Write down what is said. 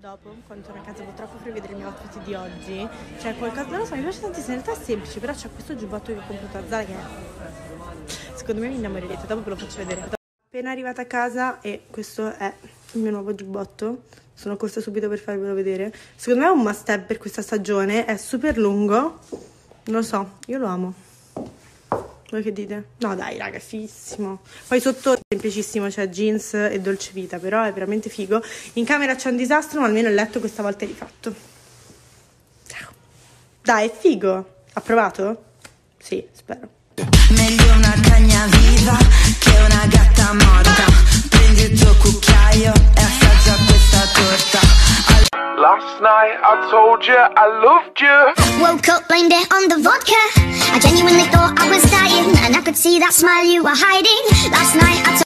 Dopo, quando torno a casa potrò proprio vedere il mio outfit di oggi. Cioè, qualcosa, non lo so, mi piace tantissimo. In realtà è semplice, però c'è questo giubbotto che ho comprato a Zara che secondo me mi innamorerete. Dopo ve lo faccio vedere. Appena arrivata a casa e questo è il mio nuovo giubbotto. Sono corsa subito per farvelo vedere. Secondo me è un must have per questa stagione. È super lungo. Non lo so, io lo amo. Voi che dite? No dai raga, è fighissimo. Poi sotto è semplicissimo, c'è jeans e dolce vita, però è veramente figo. In camera c'è un disastro, ma almeno il letto questa volta è rifatto. Ciao. Dai, è figo. Approvato? Sì, spero. Meglio una cagna viva che una gatta morta. Prendi il tuo cucchiaio e assaggia questa torta. Last night I told you I loved you. Woke up, it on could see that smile you were hiding. Last night I